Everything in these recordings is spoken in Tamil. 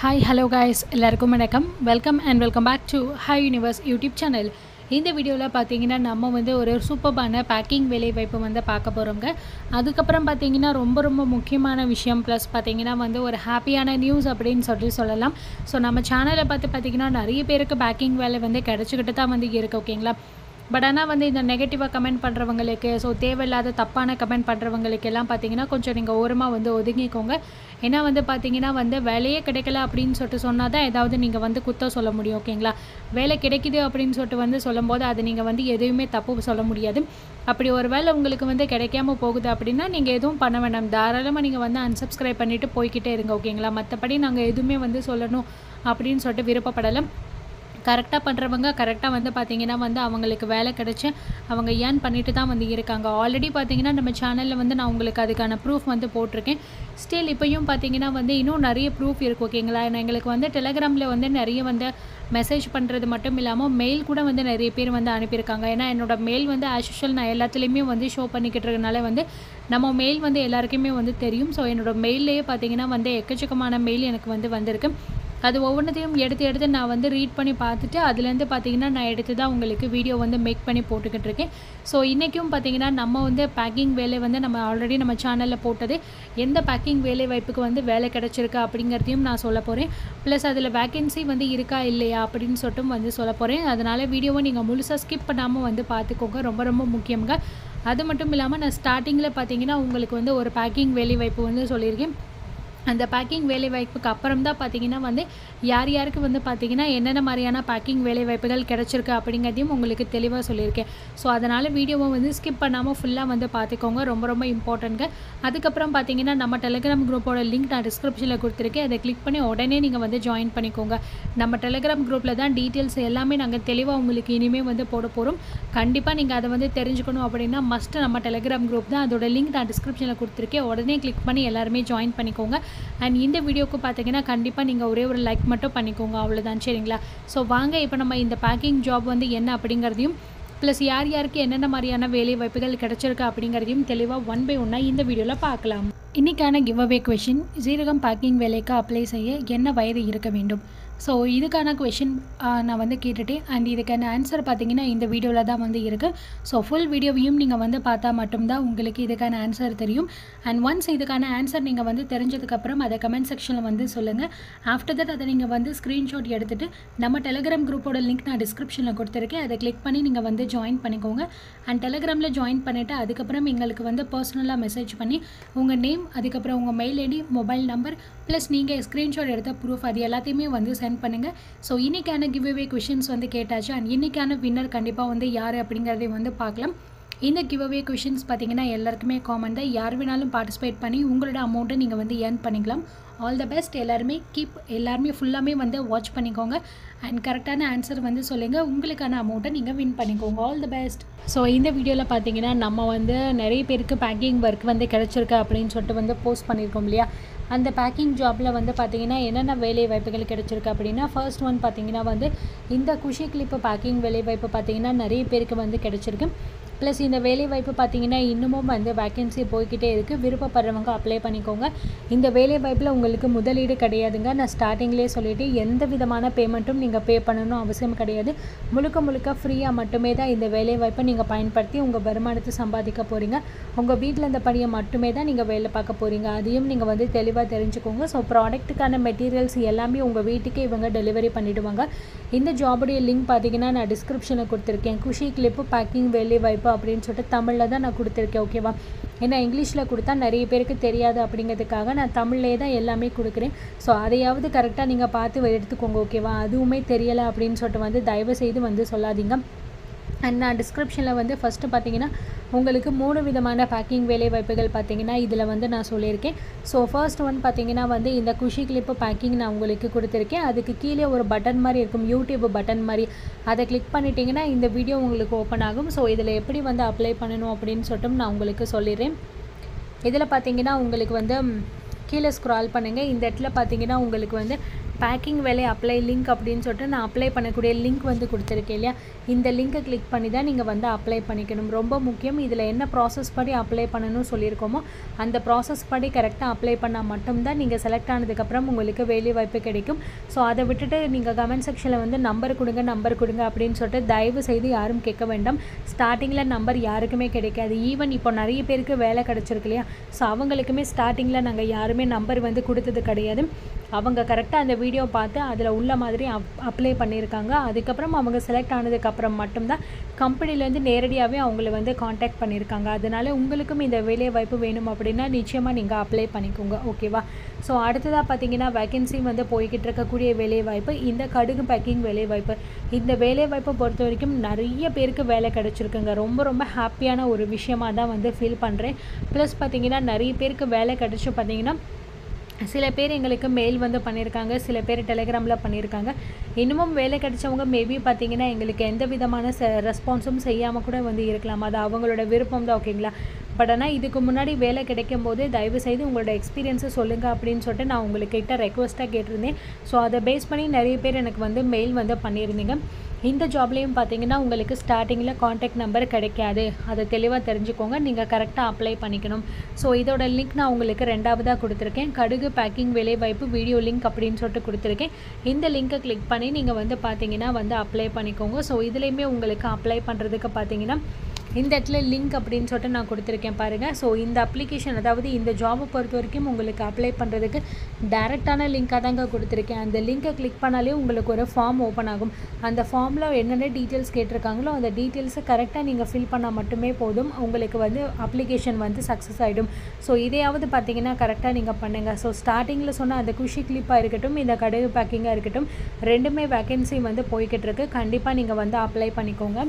ஹாய் ஹலோ காய்ஸ் எல்லாருக்கும் வணக்கம். Welcome and welcome back to hi universe YouTube channel இந்த வீடியோவில் பார்த்தீங்கன்னா நம்ம வந்து ஒரு சூப்பர்பான பேக்கிங் வேலைவாய்ப்பு வந்து பார்க்க போகிறோங்க அதுக்கப்புறம் பார்த்தீங்கன்னா ரொம்ப ரொம்ப முக்கியமான விஷயம். ப்ளஸ் பார்த்தீங்கன்னா வந்து ஒரு ஹாப்பியான நியூஸ் அப்படின்னு சொல்லி சொல்லலாம். ஸோ நம்ம சேனலை பார்த்து பார்த்தீங்கன்னா நிறைய பேருக்கு பேக்கிங் வேலை வந்து கிடச்சிக்கிட்டு தான் வந்து இருக்குது ஓகேங்களா பட் ஆனால் வந்து இந்த நெகட்டிவாக கமெண்ட் பண்ணுறவங்களுக்கு ஸோ தேவையில்லாத தப்பான கமெண்ட் பண்ணுறவங்களுக்கு எல்லாம் பார்த்தீங்கன்னா கொஞ்சம் நீங்கள் ஓரமாக வந்து ஒதுங்கிக்கோங்க. ஏன்னா வந்து பார்த்தீங்கன்னா வந்து வேலையே கிடைக்கல அப்படின்னு சொல்லிட்டு சொன்னால் தான் ஏதாவது நீங்கள் வந்து குத்தம் சொல்ல முடியும் ஓகேங்களா வேலை கிடைக்குது அப்படின்னு சொல்லிட்டு வந்து சொல்லும்போது அது நீங்கள் வந்து எதுவுமே தப்பு சொல்ல முடியாது. அப்படி ஒரு வேலை உங்களுக்கு வந்து கிடைக்காம போகுது அப்படின்னா நீங்கள் எதுவும் பண்ண வேண்டாம் தாராளமாக நீங்கள் வந்து அன்சப்ஸ்கிரைப் பண்ணிவிட்டு போய்க்கிட்டே இருங்க ஓகேங்களா மற்றபடி நாங்கள் எதுவுமே வந்து சொல்லணும் அப்படின்னு சொல்லிட்டு விருப்பப்படலை. கரெக்டாக பண்ணுறவங்க கரெக்டாக வந்து பார்த்திங்கன்னா வந்து அவங்களுக்கு வேலை கிடச்சி அவங்க ஏர்ன் பண்ணிட்டு தான் வந்து இருக்காங்க. ஆல்ரெடி பார்த்திங்கன்னா நம்ம சேனலில் வந்து நான் உங்களுக்கு அதுக்கான ப்ரூஃப் வந்து போட்டிருக்கேன். ஸ்டில் இப்போயும் பார்த்திங்கன்னா வந்து இன்னும் நிறைய ப்ரூஃப் இருக்குது ஓகேங்களா நான் எங்களுக்கு வந்து டெலகிராமில் வந்து நிறைய வந்து மெசேஜ் பண்ணுறது மட்டும் இல்லாமல் மெயில் கூட வந்து நிறைய பேர் வந்து அனுப்பியிருக்காங்க. ஏன்னா என்னோடய மெயில் வந்து ஆஸ் நான் எல்லாத்துலேயுமே வந்து ஷோ பண்ணிக்கிட்டு இருக்கனால வந்து நம்ம மெயில் வந்து எல்லாருக்குமே வந்து தெரியும். ஸோ என்னோட மெயிலே பார்த்தீங்கன்னா வந்து எக்கச்சக்கமான மெயில் எனக்கு வந்து வந்திருக்கு. அது ஒவ்வொன்றத்தையும் எடுத்து எடுத்து நான் வந்து ரீட் பண்ணி பார்த்துட்டு அதுலேருந்து பார்த்தீங்கன்னா நான் எடுத்து தான் உங்களுக்கு வீடியோ வந்து மேக் பண்ணி போட்டுக்கிட்டு இருக்கேன். ஸோ இன்றைக்கும் பார்த்தீங்கன்னா நம்ம வந்து பேக்கிங் வேலை வந்து நம்ம ஆல்ரெடி நம்ம சேனலில் போட்டது எந்த பேக்கிங் வேலை வாய்ப்புக்கு வந்து வேலை கிடச்சிருக்கா அப்படிங்கிறதையும் நான் சொல்ல போகிறேன் ப்ளஸ் அதில் வேக்கன்சி வந்து இருக்கா இல்லையா அப்படின்னு சொல்லிட்டும் வந்து சொல்ல போகிறேன் அதனால் வீடியோவை நீங்கள் முழுசாக ஸ்கிப் பண்ணாமல் வந்து பார்த்துக்கோங்க. ரொம்ப ரொம்ப முக்கியங்க அது மட்டும் இல்லாமல் நான் ஸ்டார்டிங்கில் பார்த்தீங்கன்னா உங்களுக்கு வந்து ஒரு பேக்கிங் வேலை வாய்ப்பு வந்து சொல்லியிருக்கேன். அந்த பேக்கிங் வேலைவாய்ப்புக்கு அப்புறம் தான் பார்த்தீங்கன்னா வந்து யார் யாருக்கு வந்து பார்த்தீங்கன்னா என்னென்ன மாதிரியான பேக்கிங் வேலைவாய்ப்புகள் கிடச்சிருக்கு அப்படிங்கிறதையும் உங்களுக்கு தெளிவாக சொல்லியிருக்கேன். ஸோ அதனால் வீடியோவை வந்து ஸ்கிப் பண்ணாமல் ஃபுல்லாக வந்து பார்த்துக்கோங்க. ரொம்ப ரொம்ப இம்பார்ட்டன்ட்ங்க அதுக்கப்புறம் பார்த்தீங்கன்னா நம்ம டெலிகிராம் குரூப்போட லிங்க் நான் டிஸ்கிரிப்ஷனில் கொடுத்துருக்கேன். அதை கிளிக் பண்ணி உடனே நீங்கள் வந்து ஜாயின் பண்ணிக்கோங்க. நம்ம டெலிகிராம் குரூப்பில் தான் டீட்டெயில்ஸ் எல்லாமே நாங்கள் தெளிவாக உங்களுக்கு இனிமேல் வந்து போட போகிறோம் கண்டிப்பாக நீங்கள் அதை வந்து தெரிஞ்சுக்கணும் அப்படின்னா மஸ்ட்டு நம்ம டெலிகிராம் குரூப் தான் அதோட லிங்க் நான் டிஸ்கிரிப்ஷனில் கொடுத்துருக்கேன். உடனே கிளிக் பண்ணி எல்லாருமே ஜாயின் பண்ணிக்கோங்க. அண்ட் இந்த வீடியோக்கு பார்த்தீங்கன்னா கண்டிப்பாக நீங்கள் ஒரே ஒரு லைக் மட்டும் பண்ணிக்கோங்க அவ்வளோதான் சரிங்களா? ஸோ வாங்க இப்போ நம்ம இந்த பேக்கிங் ஜாப் வந்து என்ன அப்படிங்கிறதையும் ப்ளஸ் யார் யாருக்கு என்னென்ன மாதிரியான வேலை வாய்ப்புகள் கிடச்சிருக்கு அப்படிங்கிறதையும் தெளிவாக ஒன் பை ஒன்னாக இந்த வீடியோவில் பார்க்கலாம். இன்றைக்கான கிவ் அவே கொஷின் ஜீரகம் பேக்கிங் வேலைக்கு அப்ளை செய்ய என்ன வயது இருக்க வேண்டும்? ஸோ இதுக்கான கொஷின் நான் வந்து கேட்டுட்டேன். அண்ட் இதுக்கான ஆன்சர் பார்த்தீங்கன்னா இந்த வீடியோவில் தான் வந்து இருக்குது ஸோ ஃபுல் வீடியோவையும் நீங்கள் வந்து பார்த்தா மட்டும்தான் உங்களுக்கு இதுக்கான ஆன்சர் தெரியும். அண்ட் ஒன்ஸ் இதுக்கான ஆன்சர் நீங்கள் வந்து தெரிஞ்சதுக்கப்புறம் அதை கமெண்ட் செக்ஷனில் வந்து சொல்லுங்கள் ஆஃப்டர் தட் அதை நீங்கள் வந்து ஸ்க்ரீன்ஷாட் எடுத்துகிட்டு நம்ம டெலிகிராம் குரூப்போட லிங்க் நான் டிஸ்கிரிப்ஷனில் கொடுத்துருக்கேன். அதை கிளிக் பண்ணி நீங்கள் வந்து ஜாயின் பண்ணிக்கோங்க. அண்ட் டெலகிராமில் ஜாயின் பண்ணிவிட்டு அதுக்கப்புறம் எங்களுக்கு வந்து பர்சனலாக மெசேஜ் பண்ணி உங்கள் நேம் அதுக்கப்புறம் உங்கள் mail ID mobile number plus நீங்கள் ஸ்க்ரீன்ஷாட் எடுத்த ப்ரூஃப் அது எல்லாத்தையுமே வந்து சென்ட் பண்ணுங்கள் ஸோ இன்றைக்கான கிவ் அவே கொஷின்ஸ் வந்து கேட்டாச்சு. அண்ட் இன்றைக்கான வின்னர் கண்டிப்பாக வந்து யார் அப்படிங்கிறதையும் வந்து பார்க்கலாம். இந்த கிவ் அவே கொஷின்ஸ் பார்த்தீங்கன்னா எல்லாருக்குமே காமன் தான். யார் வேணாலும் பார்ட்டிசிபேட் பண்ணி உங்களோட அமௌண்ட்டை நீங்கள் வந்து ஏர்ன் பண்ணிக்கலாம். ஆல் த பெஸ்ட் எல்லாருமே கீப் எல்லாருமே ஃபுல்லாமே வந்து வாட்ச் பண்ணிக்கோங்க. அண்ட் கரெக்டான ஆன்சர் வந்து சொல்லுங்கள் உங்களுக்கான அமௌண்ட்டை நீங்கள் வின் பண்ணிக்கோங்க. ஆல் த பெஸ்ட் ஸோ இந்த வீடியோவில் பார்த்தீங்கன்னா நம்ம வந்து நிறைய பேருக்கு பேக்கிங் ஒர்க் வந்து கிடச்சிருக்கு அப்படின்னு சொல்லிட்டு வந்து போஸ்ட் பண்ணியிருக்கோம் இல்லையா? அந்த பேக்கிங் ஜாப்பில் வந்து பார்த்திங்கன்னா என்னென்ன வேலை வாய்ப்புகள் கிடச்சிருக்கு அப்படின்னா ஃபர்ஸ்ட் ஒன் பார்த்திங்கன்னா வந்து இந்த குஷி கிளிப்பு பேக்கிங் வேலை வாய்ப்பு பார்த்திங்கன்னா நிறைய பேருக்கு வந்து கிடச்சிருக்கு. ப்ளஸ் இந்த வேலைவாய்ப்பு பார்த்தீங்கன்னா இன்னமும் வந்து வேக்கன்சி போய்கிட்டே இருக்குது விருப்பப்படுறவங்க அப்ளை பண்ணிக்கோங்க. இந்த வேலைவாய்ப்பில் உங்களுக்கு முதலீடு கிடையாதுங்க. நான் ஸ்டார்டிங்லேயே சொல்லிவிட்டு எந்த விதமான பேமெண்ட்டும் நீங்கள் பே பண்ணணும் அவசியம் கிடையாது. முழுக்க முழுக்க ஃப்ரீயாக மட்டுமே தான் இந்த வேலைவாய்ப்பை நீங்கள் பயன்படுத்தி உங்கள் வருமானத்தை சம்பாதிக்க போகிறீங்க உங்கள் வீட்டில் இந்த பணியை மட்டுமே தான் நீங்கள் வேலை பார்க்க போகிறீங்க அதையும் நீங்கள் வந்து தெளிவாக தெரிஞ்சுக்கோங்க. ஸோ ப்ராடக்ட்டுக்கான மெட்டீரியல்ஸ் எல்லாமே உங்கள் வீட்டுக்கே இவங்க டெலிவரி பண்ணிவிடுவாங்க இந்த ஜாபுடைய லிங்க் பார்த்தீங்கன்னா நான் டிஸ்கிரிப்ஷனில் கொடுத்துருக்கேன். குஷி கிளிப்பு பேக்கிங் வேலைவாய்ப்பு வாய்ப்பு அப்படின்னு சொல்லிட்டு தமிழில் தான் நான் கொடுத்துருக்கேன் ஓகேவா? ஏன்னா இங்கிலீஷில் கொடுத்தா நிறைய பேருக்கு தெரியாது அப்படிங்கிறதுக்காக நான் தமிழ்லேயே தான் எல்லாமே கொடுக்குறேன். ஸோ அதையாவது கரெக்டாக நீங்கள் பார்த்து எடுத்துக்கோங்க ஓகேவா? அதுவுமே தெரியலை அப்படின்னு சொல்லிட்டு வந்து தயவு செய்து வந்து சொல்லாதீங்க. அண்ட் நான் டிஸ்கிரிப்ஷனில் வந்து ஃபஸ்ட்டு பார்த்தீங்கன்னா உங்களுக்கு மூணு விதமான பேக்கிங் வேலை வாய்ப்புகள் பார்த்தீங்கன்னா இதில் வந்து நான் சொல்லியிருக்கேன். ஸோ ஃபர்ஸ்ட் ஒன் பார்த்தீங்கன்னா வந்து இந்த குஷி கிளிப்பு பேக்கிங் நான் உங்களுக்கு கொடுத்துருக்கேன். அதுக்கு கீழே ஒரு பட்டன் மாதிரி இருக்கும் யூடியூப் பட்டன் மாதிரி. அதை கிளிக் பண்ணிட்டீங்கன்னா இந்த வீடியோ உங்களுக்கு ஓப்பன் ஆகும். ஸோ இதில் எப்படி வந்து அப்ளை பண்ணணும் அப்படின்னு சொல்லிட்டு நான் உங்களுக்கு சொல்லிடுறேன். இதில் பார்த்தீங்கன்னா உங்களுக்கு வந்து கீழே ஸ்க்ரால் பண்ணுங்கள் இந்த இடத்துல பார்த்தீங்கன்னா உங்களுக்கு வந்து பேக்கிங் வேலை அப்ளை லிங்க் அப்படின்னு சொல்லிட்டு நான் அப்ளை பண்ணக்கூடிய லிங்க் வந்து கொடுத்துருக்கேன் இல்லையா? இந்த லிங்கை கிளிக் பண்ணி தான் நீங்கள் வந்து அப்ளை பண்ணிக்கணும். ரொம்ப முக்கியம் இதில் என்ன ப்ராசஸ் படி அப்ளை பண்ணணும்னு சொல்லியிருக்கோமோ அந்த ப்ராசஸ் படி கரெக்டாக அப்ளை பண்ணால் மட்டும்தான் நீங்கள் செலக்ட் ஆனதுக்கப்புறம் உங்களுக்கு வேலை வாய்ப்பு கிடைக்கும். ஸோ அதை விட்டுட்டு நீங்கள் கமெண்ட் செக்ஷனில் வந்து நம்பர் கொடுங்க நம்பர் கொடுங்க அப்படின்னு சொல்லிட்டு தயவு செய்து யாரும் கேட்க வேண்டாம். ஸ்டார்டிங்கில் நம்பர் யாருக்குமே கிடைக்காது. ஈவன் இப்போ நிறைய பேருக்கு வேலை கிடச்சிருக்கு இல்லையா? ஸோ அவங்களுக்குமே ஸ்டார்டிங்கில் நாங்கள் யாருமே நம்பர் வந்து கொடுத்தது கிடையாது. அவங்க கரெக்டாக அந்த வீடியோ பார்த்து அதில் உள்ள மாதிரி அப் அப்ளை பண்ணியிருக்காங்க. அதுக்கப்புறம் அவங்க செலக்ட் ஆனதுக்கப்புறம் மட்டும்தான் கம்பெனிலேருந்து நேரடியாகவே அவங்கள வந்து காண்டாக்ட் பண்ணியிருக்காங்க. அதனால உங்களுக்கும் இந்த வேலை வாய்ப்பு வேணும் அப்படின்னா நிச்சயமாக நீங்கள் அப்ளை பண்ணிக்கோங்க. ஓகேவா ஸோ அடுத்ததாக பார்த்தீங்கன்னா வேகன்சி வந்து போய்கிட்டு இருக்கக்கூடிய வேலை வாய்ப்பு இந்த கடுகு பேக்கிங் வேலை வாய்ப்பு. இந்த வேலை வாய்ப்பை பொறுத்த வரைக்கும் நிறைய பேருக்கு வேலை கிடச்சிருக்குங்க. ரொம்ப ரொம்ப ஹாப்பியான ஒரு விஷயமாக தான் வந்து ஃபீல் பண்ணுறேன் ப்ளஸ் பார்த்தீங்கன்னா நிறைய பேருக்கு வேலை கிடச்சி பார்த்தீங்கன்னா சில பேர் எங்களுக்கு மெயில் வந்து பண்ணியிருக்காங்க சில பேர் டெலிகிராமில் பண்ணியிருக்காங்க இன்னமும் வேலை கிடைச்சவங்க மேபி பார்த்தீங்கன்னா எங்களுக்கு எந்த விதமான ச ரெஸ்பான்ஸும் செய்யாமல் கூட வந்து இருக்கலாம். அது அவங்களோட விருப்பம் தான் ஓகேங்களா பட் ஆனால் இதுக்கு முன்னாடி வேலை கிடைக்கும் போது தயவுசெய்து உங்களோட எக்ஸ்பீரியன்ஸை சொல்லுங்கள் அப்படின்னு சொல்லிட்டு நான் உங்கள்கிட்ட ரெக்வஸ்ட்டாக கேட்டிருந்தேன். ஸோ அதை பேஸ் பண்ணி நிறைய பேர் எனக்கு வந்து மெயில் வந்து பண்ணியிருந்தீங்க. இந்த ஜாப்லேயும் பார்த்தீங்கன்னா உங்களுக்கு ஸ்டார்டிங்கில் காண்டாக்ட் நம்பர் கிடைக்காது. அதை தெளிவாக தெரிஞ்சுக்கோங்க. நீங்கள் கரெக்டாக அப்ளை பண்ணிக்கணும். ஸோ இதோட லிங்க் நான் உங்களுக்கு ரெண்டாவதாக கொடுத்துருக்கேன். கடுகு பேக்கிங் வேலைவாய்ப்பு வீடியோ லிங்க் அப்படின்னு சொல்லிட்டு கொடுத்துருக்கேன். இந்த லிங்க்கை கிளிக் பண்ணி நீங்கள் வந்து பார்த்தீங்கன்னா வந்து அப்ளை பண்ணிக்கோங்க. ஸோ இதுலேயுமே உங்களுக்கு அப்ளை பண்ணுறதுக்கு பார்த்தீங்கன்னா இந்த இடத்துல லிங்க் அப்படின்னு சொல்லிட்டு நான் கொடுத்துருக்கேன் பாருங்கள் ஸோ இந்த அப்ளிகேஷன் அதாவது இந்த ஜாபை பொறுத்த வரைக்கும் உங்களுக்கு அப்ளை பண்ணுறதுக்கு டேரெக்டான லிங்காக தாங்க கொடுத்துருக்கேன். அந்த லிங்கை கிளிக் பண்ணாலே உங்களுக்கு ஒரு ஃபார்ம் ஓப்பன் ஆகும். அந்த ஃபார்மில் என்னென்ன டீட்டெயில்ஸ் கேட்டிருக்காங்களோ அந்த டீட்டெயில்ஸை கரெக்டாக நீங்கள் ஃபில் பண்ணால் மட்டுமே போதும். உங்களுக்கு வந்து அப்ளிகேஷன் வந்து சக்ஸஸ் ஆகிடும் ஸோ இதையாவது பார்த்தீங்கன்னா கரெக்டாக நீங்கள் பண்ணுங்கள் ஸோ ஸ்டார்டிங்கில் சொன்ன அந்த குஷி கிளிப்பாக இருக்கட்டும் இந்த கடுகு பேக்கிங்காக இருக்கட்டும் ரெண்டுமே வேகன்சி வந்து போய்கிட்டு இருக்கு. கண்டிப்பாக நீங்கள் வந்து அப்ளை பண்ணிக்கோங்க.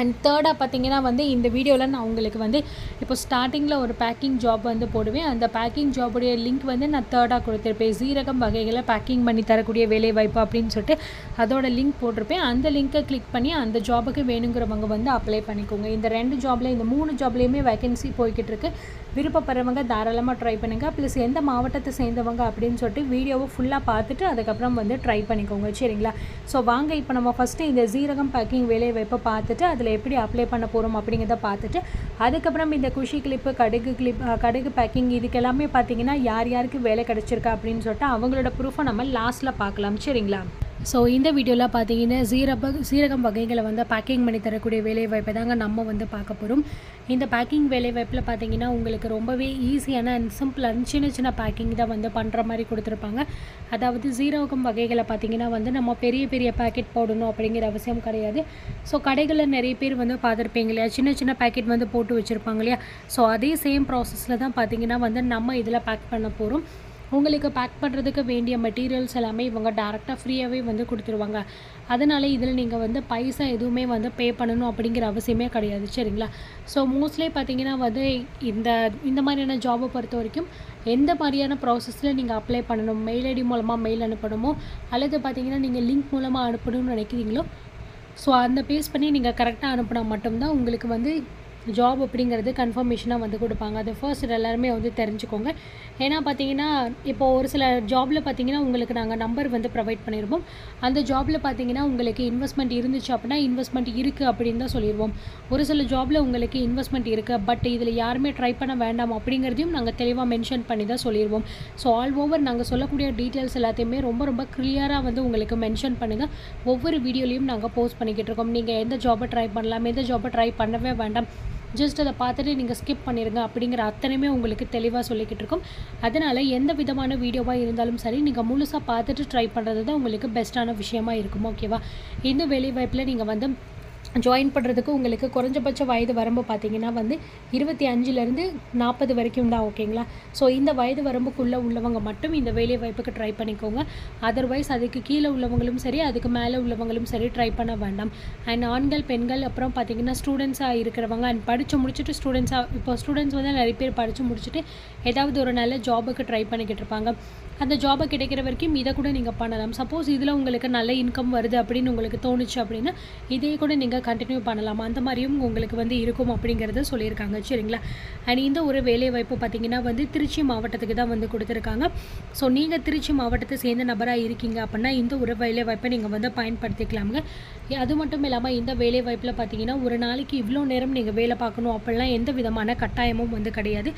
அண்ட் தேர்டாக பார்த்தீங்கன்னா வந்து இந்த வீடியோவில் நான் உங்களுக்கு வந்து இப்போ ஸ்டார்டிங்கில் ஒரு பேக்கிங் ஜாப் வந்து போடுவேன். அந்த பேக்கிங் ஜாபுடைய லிங்க் வந்து நான் தேர்டாக கொடுத்துருப்பேன். சீரகம் வகைகளை பேக்கிங் பண்ணி தரக்கூடிய வேலை வாய்ப்பு அப்படின்னு சொல்லிட்டு அதோட லிங்க் போட்டிருப்பேன். அந்த லிங்க்கை கிளிக் பண்ணி அந்த ஜாபுக்கு வேணுங்கிறவங்க வந்து அப்ளை பண்ணிக்கோங்க. இந்த ரெண்டு ஜாப்ல இந்த மூணு ஜாப்லேயுமே வேகன்சி போய்கிட்டு இருக்குது விருப்பப்படுறவங்க தாராளமாக ட்ரை பண்ணுங்கள் ப்ளஸ் எந்த மாவட்டத்தை சேர்ந்தவங்க அப்படின்னு சொல்லிட்டு வீடியோவை ஃபுல்லாக பார்த்துட்டு அதுக்கப்புறம் வந்து ட்ரை பண்ணிக்கோங்க. சரிங்களா? ஸோ வாங்க இப்போ நம்ம ஃபஸ்ட்டு இந்த ஜீரகம் பேக்கிங் வேலைவாய்ப்பை பார்த்துட்டு அதில் எப்படி அப்ளை பண்ண போகிறோம் அப்படிங்கிறத பார்த்துட்டு அதுக்கப்புறம் இந்த குஷி கிளிப்பு கடுகு கிளிப் கடுகு பேக்கிங் இதுக்கெல்லாமே பார்த்தீங்கன்னா யார் யாருக்கு வேலை கிடச்சிருக்கா அப்படின்னு சொல்லிட்டு அவங்களோட ப்ரூஃபை நம்ம லாஸ்ட்டில் பார்க்கலாம். சரிங்களா? ஸோ இந்த வீடியோவில் பார்த்தீங்கன்னா சீரக சீரகம் வகைகளை வந்து பேக்கிங் பண்ணி தரக்கூடிய வேலைவாய்ப்பை தாங்க நம்ம வந்து பார்க்க போகிறோம் இந்த பேக்கிங் வேலைவாய்ப்பில் பார்த்தீங்கன்னா உங்களுக்கு ரொம்பவே ஈஸியான அண்ட் சிம்பிளான சின்ன சின்ன பேக்கிங் தான் வந்து பண்ணுற மாதிரி கொடுத்துருப்பாங்க. அதாவது சீரகம் வகைகளை பார்த்தீங்கன்னா வந்து நம்ம பெரிய பெரிய பேக்கெட் போடணும் அப்படிங்கிற அவசியம் கிடையாது. ஸோ கடைகளில் நிறைய பேர் வந்து பார்த்துருப்பீங்க இல்லையா? சின்ன சின்ன பேக்கெட் வந்து போட்டு வச்சுருப்பாங்க இல்லையா? ஸோ அதே சேம் ப்ராசஸில் தான் பார்த்தீங்கன்னா வந்து நம்ம இதில் பேக் பண்ண போகிறோம் உங்களுக்கு பேக் பண்ணுறதுக்கு வேண்டிய மெட்டீரியல்ஸ் எல்லாமே இவங்க டேரெக்டாக ஃப்ரீயாகவே வந்து கொடுத்துருவாங்க. அதனால இதில் நீங்கள் வந்து பைசா எதுவுமே வந்து பே பண்ணணும் அப்படிங்கிற அவசியமே கிடையாது. சரிங்களா? ஸோ மோஸ்ட்லி பார்த்தீங்கன்னா வந்து இந்த இந்த மாதிரியான ஜாபை பொறுத்த வரைக்கும் எந்த மாதிரியான ப்ராசஸில் நீங்கள் அப்ளை பண்ணணும் மெயில் ஐடி மூலமாக மெயில் அனுப்பணுமோ அல்லது பார்த்தீங்கன்னா நீங்கள் லிங்க் மூலமாக அனுப்பணும்னு நினைக்கிறீங்களோ ஸோ அந்த பேஸ் பண்ணி நீங்கள் கரெக்டாக அனுப்பினா மட்டும்தான் உங்களுக்கு வந்து ஜாப் அப்படிங்கிறது கன்ஃபர்மேஷனாக வந்து கொடுப்பாங்க. அது ஃபர்ஸ்ட் எல்லாருமே வந்து தெரிஞ்சுக்கோங்க. ஏன்னா பார்த்தீங்கன்னா இப்போ ஒரு சில ஜாபில் பார்த்தீங்கன்னா உங்களுக்கு நாங்கள் நம்பர் வந்து ப்ரொவைட் பண்ணியிருப்போம் அந்த ஜாபில் பார்த்தீங்கன்னா உங்களுக்கு இன்வெஸ்ட்மெண்ட் இருந்துச்சு அப்படின்னா இன்வெஸ்ட்மெண்ட் இருக்குது அப்படின்னு தான் சொல்லிடுவோம் ஒரு சில ஜாபில் உங்களுக்கு இன்வெஸ்ட்மெண்ட் இருக்குது பட் இதில் யாருமே ட்ரை பண்ண வேண்டாம் அப்படிங்கிறதையும் நாங்கள் தெளிவாக மென்ஷன் பண்ணி தான் சொல்லிடுவோம் ஸோ ஆல் ஓவர் நாங்கள் சொல்லக்கூடிய டீட்டெயில்ஸ் எல்லாத்தையுமே ரொம்ப ரொம்ப கிளியராக வந்து உங்களுக்கு மென்ஷன் பண்ணி தான் ஒவ்வொரு வீடியோலையும் நாங்கள் போஸ்ட் பண்ணிக்கிட்டு இருக்கோம். நீங்கள் எந்த ஜாபை ட்ரை பண்ணலாம் எந்த ஜாபை ட்ரை பண்ணவே வேண்டாம். ஜஸ்ட் அதை பார்த்துட்டு நீங்கள் ஸ்கிப் பண்ணிடுங்க அப்படிங்கிற அத்தனையுமே உங்களுக்கு தெளிவாக சொல்லிக்கிட்டு இருக்கும். அதனால் எந்த விதமான வீடியோவாக இருந்தாலும் சரி நீங்கள் முழுசாக பார்த்துட்டு ட்ரை பண்ணுறது தான் உங்களுக்கு பெஸ்ட்டான விஷயமா இருக்கும் ஓகேவா இந்த வேலைவாய்ப்பில் நீங்கள் வந்து ஜாயின் பண்ணுறதுக்கு உங்களுக்கு குறைஞ்சபட்ச வயது வரம்பு பார்த்தீங்கன்னா வந்து இருபத்தி அஞ்சுலேருந்து நாற்பது வரைக்கும் தான் ஓகேங்களா ஸோ இந்த வயது வரம்புக்குள்ளே உள்ளவங்க மட்டும் இந்த வேலை வாய்ப்புக்கு ட்ரை பண்ணிக்கோங்க. அதர்வைஸ் அதுக்கு கீழே உள்ளவங்களும் சரி அதுக்கு மேலே உள்ளவங்களும் சரி ட்ரை பண்ண வேண்டாம். அண்ட் ஆண்கள் பெண்கள் அப்புறம் பார்த்திங்கன்னா ஸ்டூடெண்ட்ஸாக இருக்கிறவங்க அண்ட் படித்து முடிச்சுட்டு ஸ்டூடெண்ட்ஸாக இப்போ ஸ்டூடெண்ட்ஸ் வந்து நிறைய பேர் படித்து முடிச்சுட்டு ஏதாவது ஒரு நல்ல ஜாபுக்கு ட்ரை பண்ணிக்கிட்டு இருப்பாங்க. அந்த ஜாபை கிடைக்கிற வரைக்கும் இதை கூட நீங்கள் பண்ணலாம். சப்போஸ் இதில் உங்களுக்கு நல்ல இன்கம் வருது அப்படின்னு உங்களுக்கு தோணுச்சு அப்படின்னா இதையே கூட நீங்கள் கண்டினியூ பண்ணலாம். அந்த மாதிரியும் உங்களுக்கு வந்து இருக்கும் அப்படிங்கிறத சொல்லியிருக்காங்க. சரிங்களா? அண்ட் இந்த ஒரு வேலை வாய்ப்பு பார்த்தீங்கன்னா வந்து திருச்சி மாவட்டத்துக்கு தான் வந்து கொடுத்துருக்காங்க. ஸோ நீங்கள் திருச்சி மாவட்டத்தை சேர்ந்த நபராக இருக்கீங்க அப்படின்னா இந்த ஒரு வேலை வாய்ப்பை நீங்கள் வந்து பயன்படுத்திக்கலாமுங்க. அது மட்டும் இல்லாமல் இந்த வேலை வாய்ப்பில் பார்த்தீங்கன்னா ஒரு நாளைக்கு இவ்வளோ நேரம் நீங்கள் வேலை பார்க்கணும் அப்படிலாம் எந்த விதமான கட்டாயமும் வந்து கிடையாது.